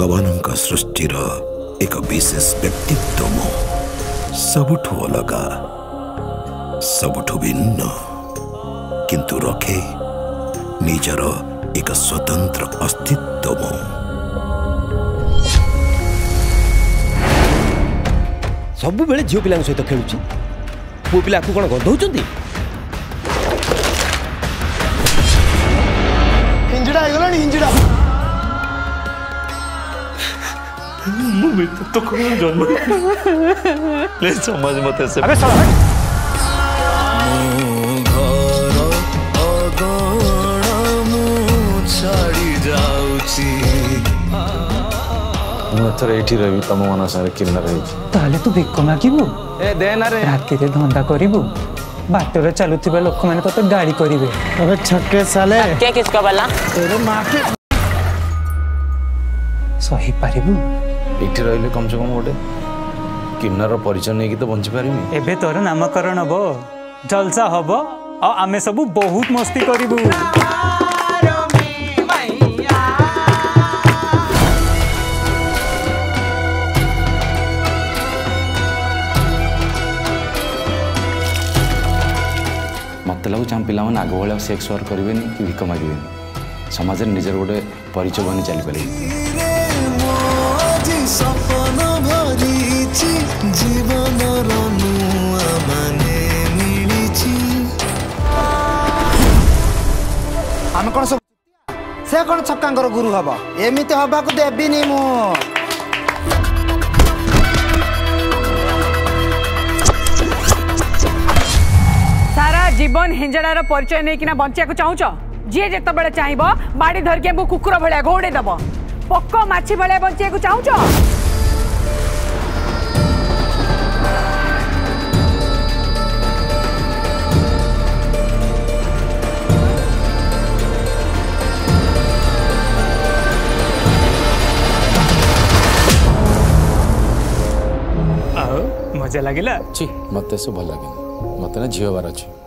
भगवानका सृष्टि र एक विशेष व्यक्तित्व म सबुठु अलगा सबुठु ଭିନ୍ନ କିନ୍ତୁ ରଖେ ନିଜର ଏକ ସ୍ୱତନ୍ତ୍ର ଅସ୍ତିତ୍ୱ ମୁଁ ସବୁବେଳେ ଝିଅ ପିଲାଙ୍କ ସହିତ ଖେଳୁଛି ପୁଅ ପିଲା ଆକୁ କ'ଣ ଗନ୍ଧଉଛନ୍ତି ହିଞ୍ଜିଡ଼ା ହେଇଗଲାଣି ହିଞ୍ଜିଡ଼ା मुंह तो कौन जान ले समझ मत ऐसे अबे साला ଏଥର ଏଇଠି ରହିବି ତମ ମାନ ସାଙ୍ଗରେ କିନ୍ନା ରହିଛି ତାହେଲେ ତୁ ଭିକ ମାଗିବୁ ଏ ଦେନାରେ ରାତିରେ ଧନ୍ଦା କରିବୁ ବାଟରେ ଚାଲୁଥିବା ଲୋକମାନେ ତତେ ଗାଳି କରିବେ ଏବେ ଛକେ ସାଲେ କିଏ କିସ୍କ ବାଲା ତୋର ମାଫି ସହିପାରିବୁ ଏଠି ରହିଲେ କମ୍ସେ କମ୍ ଗୋଟେ କିନ୍ନର ପରିଚୟ ନେଇକି ତ ବଞ୍ଚିପାରିବି ଏବେ ତୋର ନାମକରଣ ହବ ଜଲସା ହବ ଆଉ ଆମେ ସବୁ ବହୁତ ମସ୍ତି କରିବୁ ମତେ ଲାଗୁଛି ଆମ ପିଲାମାନେ ଆଗ ଭଳିଆ ସେକ୍ସ ୱାର୍କ କରିବେନି କି ଭିକ ମାଗିବେନି ସମାଜରେ ନିଜର ଗୋଟେ ପରିଚୟ ବନି ଚାଲିପାରିବେ सपन भरिছি জীবনর নূয়া মানে মিলিছি আমি কোন সে কোন ছক্কাঙ্কর গুরু হব এমিতি হবাকু দেবিনি মু সারা জীবন হিঞ্জড়ার পরিচয় নেইকিনা বঞ্চিয়াকু চাহুছ যিয়ে যেতবেলে চাইব বাড়ি ধরিকি আমকু কুকুর ভলিয়া ঘৌড়ে দেব ପୋକ ମାଛି ଭଳିଆ ବଞ୍ଚିବାକୁ ଚାହୁଁଛ ଆଉ ମଜା ଲାଗିଲା ମତେ ଏସବୁ ଭଲ ଲାଗେନି ମତେ ନା ଝିଅ ବାର ଅଛି